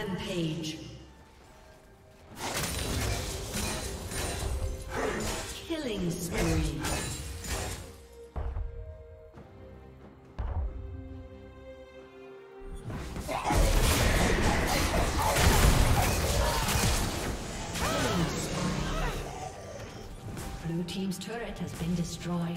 Rampage. Killing spree. Blue Team's turret has been destroyed.